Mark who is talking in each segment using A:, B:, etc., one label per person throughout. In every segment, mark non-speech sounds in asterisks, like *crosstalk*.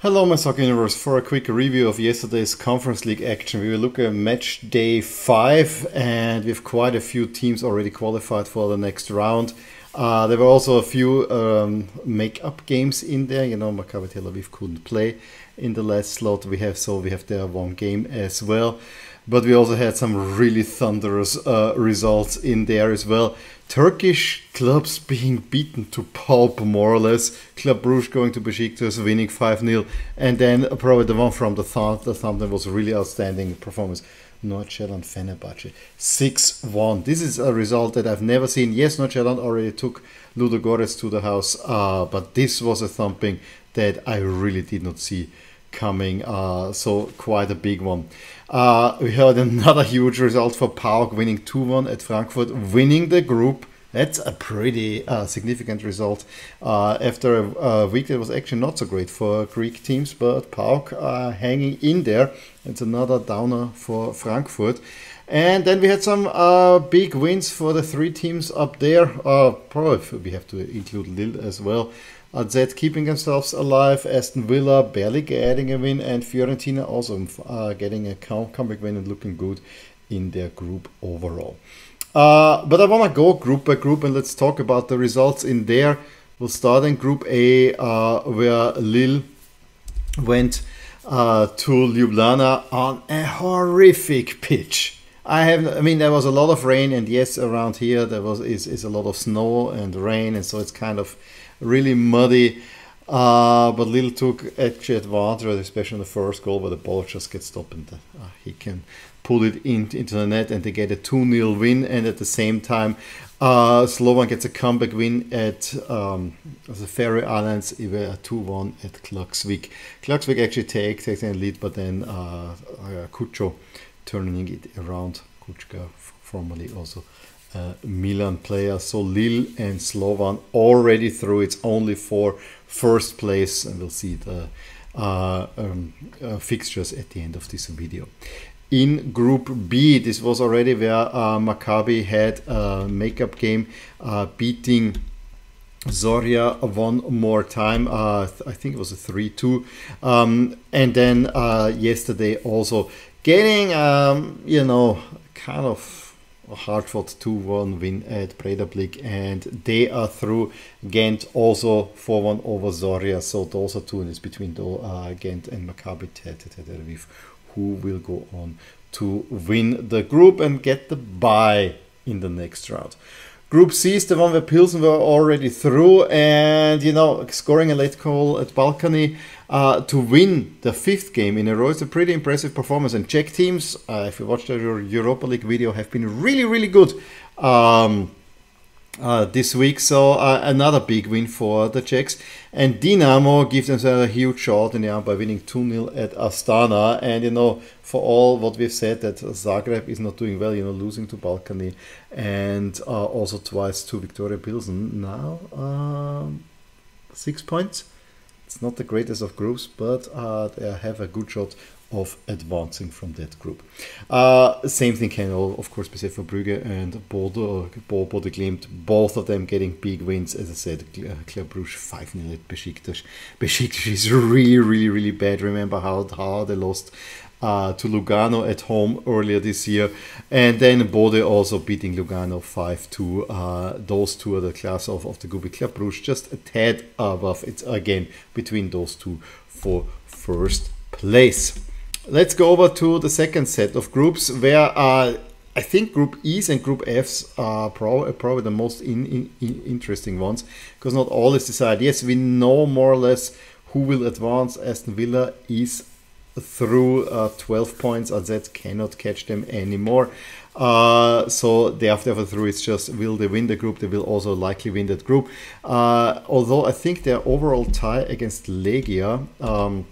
A: Hello, my soccer universe. For a quick review of yesterday's Conference League action, we will look at match day five, and we have quite a few teams already qualified for the next round. Uh, there were also a few um, make-up games in there. You know, Maccabi Tel Aviv couldn't play in the last slot we have, so we have their one game as well. But we also had some really thunderous uh, results in there as well. Turkish clubs being beaten to pulp, more or less. Club Brugge going to Besiktas, winning 5 0. And then probably the one from the thumb, the thumbnail was a really outstanding performance. Nordsjælland Fenerbahce 6 1. This is a result that I've never seen. Yes, Nordsjælland already took Ludogorets to the house, uh, but this was a thumping that I really did not see coming. Uh, so, quite a big one. Uh, we had *laughs* another huge result for PAOK winning 2 1 at Frankfurt, winning the group. That's a pretty uh, significant result uh, after a, a, week that was actually not so great for Greek teams, but PAOK uh, hanging in there. It's another downer for Frankfurt. And then we had some uh, big wins for the three teams up there. Uh, probably we have to include Lille as well. AZ keeping themselves alive, Aston Villa barely getting a win, and Fiorentina also uh, getting a comeback win and looking good in their group overall. Uh, but I want to go group by group and let's talk about the results in there. We'll start in Group A, uh, where Lille went uh, to Ljubljana on a horrific pitch. I have, I mean, there was a lot of rain, and yes, around here there was is, is a lot of snow and rain, and so it's kind of really muddy. Uh, but Lille took actually advantage, especially in the first goal, where the ball just gets stopped and uh, he can pull it in, into the net and they get a 2 0 win. And at the same time, uh, Slovan gets a comeback win at um, the Faroe Islands, a 2 1 at Klaksvik. Klaksvik actually take, takes the lead, but then uh, uh, Kucho turning it around. Kucka, formerly also uh, Milan player. So Lille and Slovan already through. It's only for first place, and we'll see the uh, um, uh, fixtures at the end of this video. In Group B, this was already where uh, Maccabi had a makeup game, uh, beating Zoria one more time. Uh, I think it was a 3 2. Um, and then yesterday also getting, um, you know, kind of hard fought 2-1 win at Breidablik and they are through Ghent also 4-1 over Zoria so those are two and it's between uh, Ghent and Maccabi Tel Aviv who will go on to win the group and get the bye in the next round. Group C is the one where Pilsen were already through and, you know, scoring a late goal at Ballkani uh, to win the fifth game in a row. It's a pretty impressive performance. And Czech teams, uh, if you watched the Europa League video, have been really, really good. Um, uh, this week. So uh, another big win for the Czechs. And Dinamo gives themselves a huge shot in the arm by winning 2-0 at Astana. And you know, for all what we've said that Zagreb is not doing well, you know, losing to Ballkani and uh, also twice to Viktoria Pilsen. Now um, six points. It's not the greatest of groups, but uh, they have a good shot of advancing from that group. Uh, same thing can, of course, be said for Brugge and Bodo, Bodo Glimt, both of them getting big wins. As I said, Club Brugge 5 0 at Besiktas. Besiktas is really, really, really bad. Remember how, how they lost uh, to Lugano at home earlier this year. And then Bodo also beating Lugano 5 2. Uh, those two are the class of, of the Gubi Club Brugge, just a tad above. It's again between those two for first place. Let's go over to the second set of groups where uh, I think Group E's and Group F's are probably, probably the most in, in, in interesting ones because not all is decided. Yes, we know more or less who will advance. Aston Villa is through uh, 12 points. and that cannot catch them anymore. Uh, so the after through it's just will they win the group? They will also likely win that group. Uh, although I think their overall tie against Legia. Um,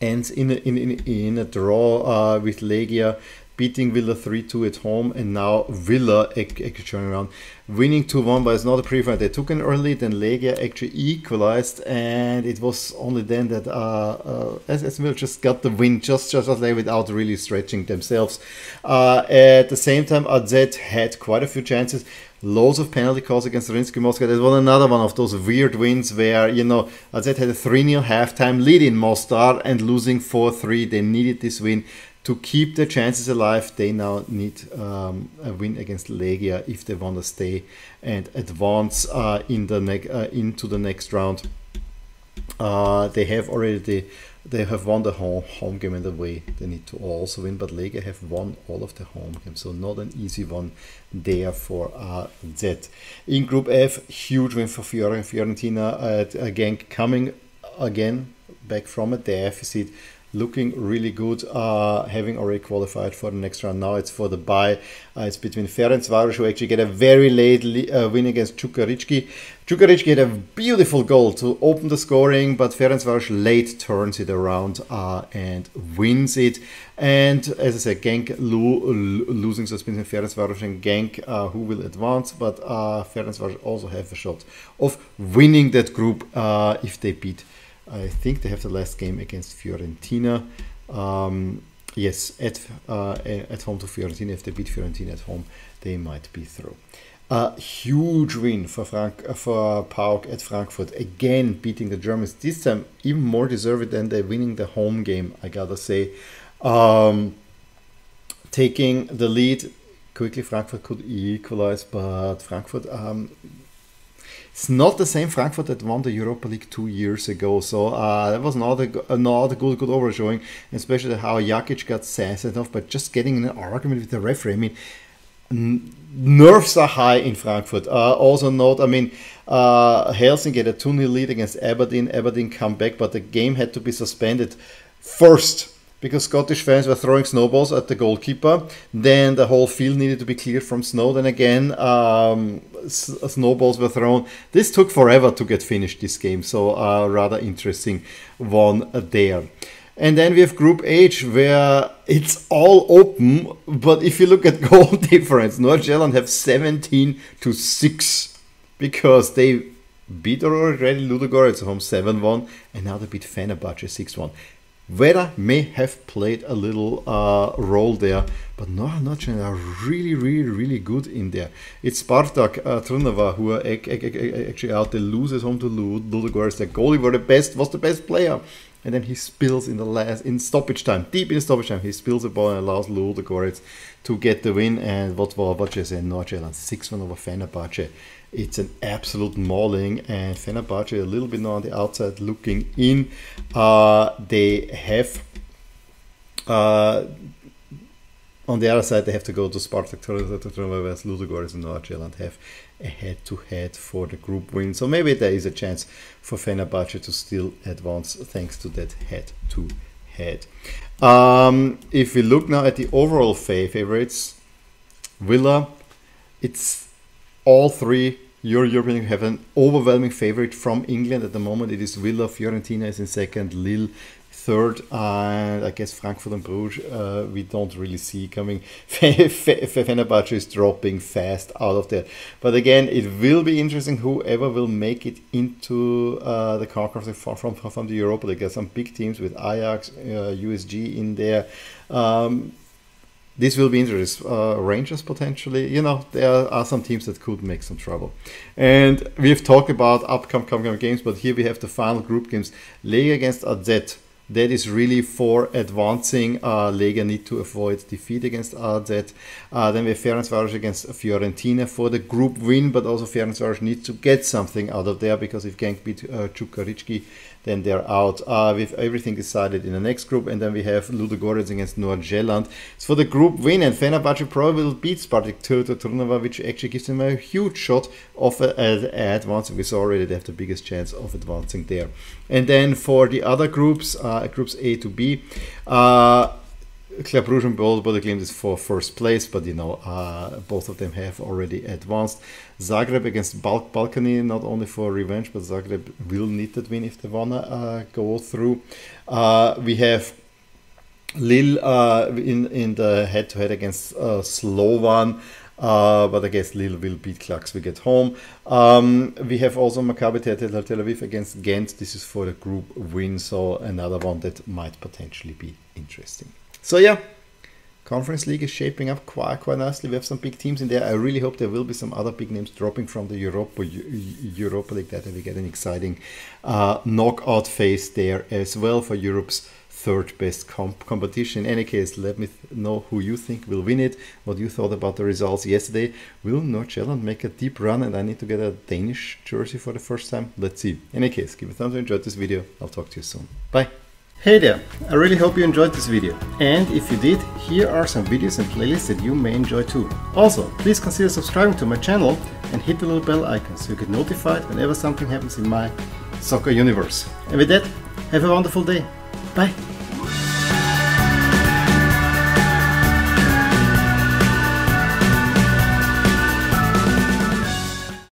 A: ends in a, in, in, in a draw uh, with Legia. Beating Villa 3-2 at home, and now Villa actually turning around, winning 2-1, but it's not a pre-fight. They took an early, then Legia actually equalized, and it was only then that uh, uh, Villa just got the win, just just like without really stretching themselves. Uh, at the same time, AZ had quite a few chances loads of penalty calls against Zrinjski Mostar. That was another one of those weird wins where, you know, AZ had a 3 0 halftime lead in Mostar and losing 4 3. They needed this win to keep their chances alive, they now need um, a win against Legia if they want to stay and advance uh, in the ne- uh, into the next round. Uh, they have already the, they have won the home home game and the way they need to also win, but Legia have won all of the home games, so not an easy one there for uh, Z. In Group F, huge win for Fiorentina again coming again back from a deficit looking really good, uh, having already qualified for the next round. Now it's for the bye. Uh, it's between Ferencvaros, who actually get a very late uh, win against Čukarički. Čukarički had a beautiful goal to open the scoring, but Ferencvaros late turns it around uh, and wins it. And as I said, Genk lo- losing, it's between Ferencvaros and Genk, uh, who will advance, but uh, Ferencvaros also have a shot of winning that group uh, if they beat I think they have the last game against Fiorentina. Um, yes, at uh, at home to Fiorentina. If they beat Fiorentina at home, they might be through. A huge win for Frank for PAOK at Frankfurt again, beating the Germans. This time even more deserved than they winning the home game. I gotta say, um, taking the lead quickly. Frankfurt could equalize, but Frankfurt um, it's not the same Frankfurt that won the Europa League two years ago. So uh, that was not a, not a good good overshowing, especially how Jakic got sent off, but just getting in an argument with the referee. I mean, nerves are high in Frankfurt. Uh, also note, I mean, uh, Helsinki had a 2 0 lead against Aberdeen. Aberdeen come back, but the game had to be suspended first because Scottish fans were throwing snowballs at the goalkeeper. Then the whole field needed to be cleared from snow. Then again, um, s- snowballs were thrown. This took forever to get finished, this game. So, uh, rather interesting one there. And then we have Group H where it's all open. But if you look at *laughs* goal difference, Nordsjælland have 17 to 6 because they beat already Ludogorets home 7 1 and now they beat Fenerbahce 6 1. Vera may have played a little uh, role there, but no, not are really, really, really good in there. It's Spartak uh, Trnava who are actually out. They lose at home to Ludogorets. Their goalie were the best, was the best player, and then he spills in the last in stoppage time, deep in stoppage time. He spills the ball and allows Ludogorets to get the win. And what you say? Nordsjælland six one over Fenerbahce it's an absolute mauling and Fenerbahce a little bit on the outside looking in uh, they have uh, on the other side they have to go to Spartak whereas Ludogorets and Nordsjælland have a head-to-head for the group win so maybe there is a chance for Fenerbahce to still advance thanks to that head-to-head um, if we look now at the overall favorites Villa it's all three your European have an overwhelming favorite from England at the moment. It is Villa. Fiorentina is in second. Lille third. And I guess Frankfurt and Bruges uh, we don't really see coming. *laughs* Fenerbahce is dropping fast out of there. But again, it will be interesting whoever will make it into uh, the conference from, from, from the Europa League. There's some big teams with Ajax, uh, USG in there. Um, this will be interesting. Uh, Rangers potentially, you know, there are some teams that could make some trouble. And we've talked about upcoming games, but here we have the final group games: Legia against AZ. That is really for advancing. Uh, Legia need to avoid defeat against AZ. Uh, then we have Ferencvaros against Fiorentina for the group win, but also Ferencvaros needs to get something out of there because if Genk beat uh, Čukarički, then they're out. Uh, with everything decided in the next group, and then we have Ludogorets against Nordsjælland. It's for the group win, and Fenerbahce probably will beat Spartak Trnava, which actually gives them a huge shot of uh, advancing. We saw already they have the biggest chance of advancing there. And then for the other groups, uh, groups A to B, uh, Club and Bodo Glimt is for first place, but you know uh, both of them have already advanced. Zagreb against Bal- Ballkani, not only for revenge, but Zagreb will need that win if they wanna uh, go through. Uh, we have Lille uh, in in the head-to-head against uh, Slovan. Uh, but I guess Lille will beat Klaksvik at home. Um, we have also Maccabi Tel Aviv against Ghent. This is for the group win, so another one that might potentially be interesting. So yeah, Conference League is shaping up quite quite nicely. We have some big teams in there. I really hope there will be some other big names dropping from the Europa Europa League that we get an exciting uh, knockout phase there as well for Europe's third best comp competition. In any case, let me know who you think will win it, what you thought about the results yesterday. Will Nordsjælland make a deep run and I need to get a Danish jersey for the first time? Let's see. In any case, give a thumbs up enjoyed this video. I'll talk to you soon. Bye. Hey there, I really hope you enjoyed this video. And if you did, here are some videos and playlists that you may enjoy too. Also, please consider subscribing to my channel and hit the little bell icon so you get notified whenever something happens in my soccer universe. And with that, have a wonderful day. Bye.